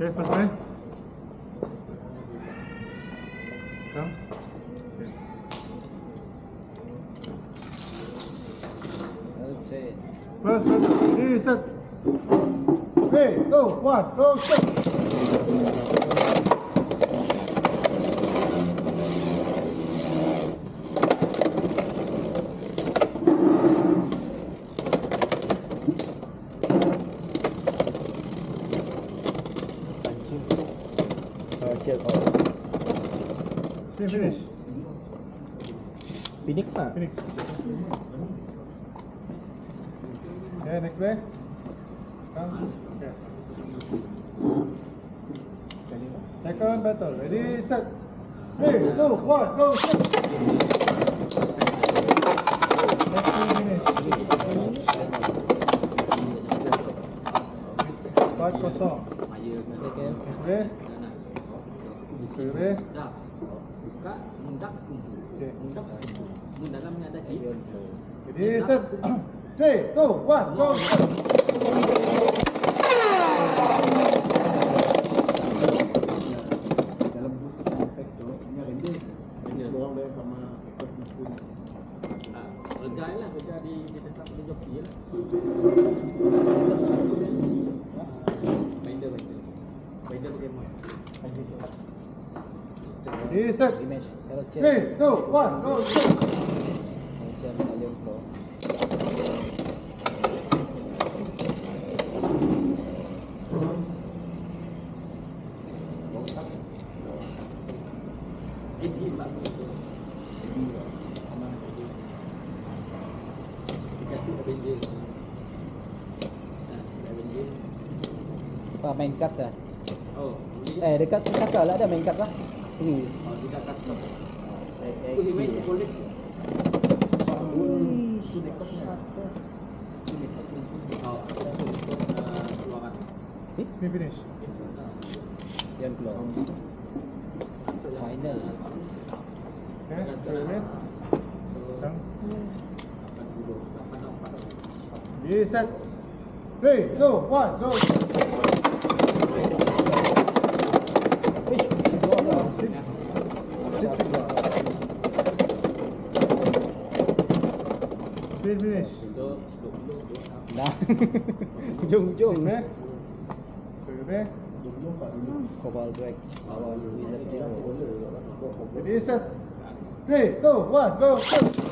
Okay, first man. Come. Okay. First battle. Ready, set. Three, two, one, go, Check out. Finish. Phoenix lah. Phoenix. Okay, next way. Come. Okay. Second battle. Ready, set. Three, two, one, go, set. Next two finish. Empat kosong. Okay. Okay. Dalamnya ada set. Three, two, one, go, dalam bus sampai tu rende rende orang dia sama ekor pun Ah, lega lah kerja di di tempat di joki lah. Set. Image. Kalau check. Three, two, one, go. Macam tu Avenger. Ah, Avenger. Apa main card dah? Oh. Eh dekat kakak lah ada main card lah. Ini. Oh, tidak custom. Eh. Oh, ah, keluaran. Eh, Spin finish. yang keluar. Final. Okay, set. Three, two, one, go. Eh, keluar lah. Sit. Sit, sit. Finish. Way. Cobalt Break. Lawan Wizard Hero. Ready, set. Three, two, one, go. set.